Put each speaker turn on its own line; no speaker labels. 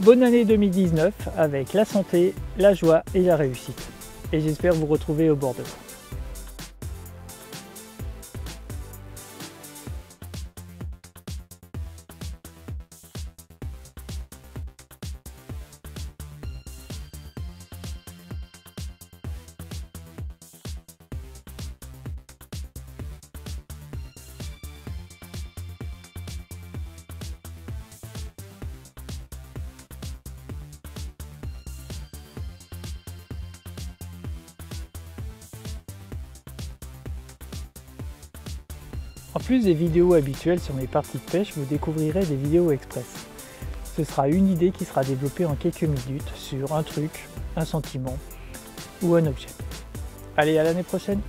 bonne année 2019 avec la santé, la joie et la réussite. Et j'espère vous retrouver au bord de l'eau. En plus des vidéos habituelles sur mes parties de pêche, vous découvrirez des vidéos express. Ce sera une idée qui sera développée en quelques minutes sur un truc, un sentiment ou un objet. Allez, à l'année prochaine